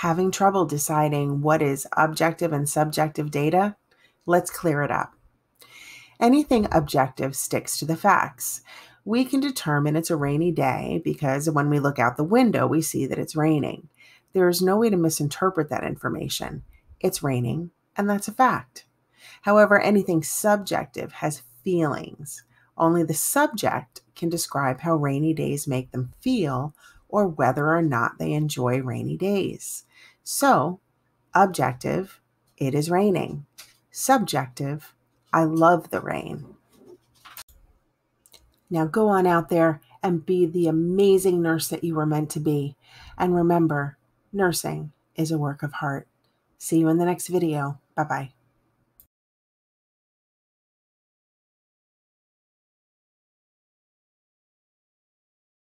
Having trouble deciding what is objective and subjective data? Let's clear it up. Anything objective sticks to the facts. We can determine it's a rainy day because when we look out the window, we see that it's raining. There is no way to misinterpret that information. It's raining, and that's a fact. However, anything subjective has feelings. Only the subject can describe how rainy days make them feel or whether or not they enjoy rainy days. So, objective, it is raining. Subjective, I love the rain. Now go on out there and be the amazing nurse that you were meant to be. And remember, nursing is a work of heart. See you in the next video. Bye bye.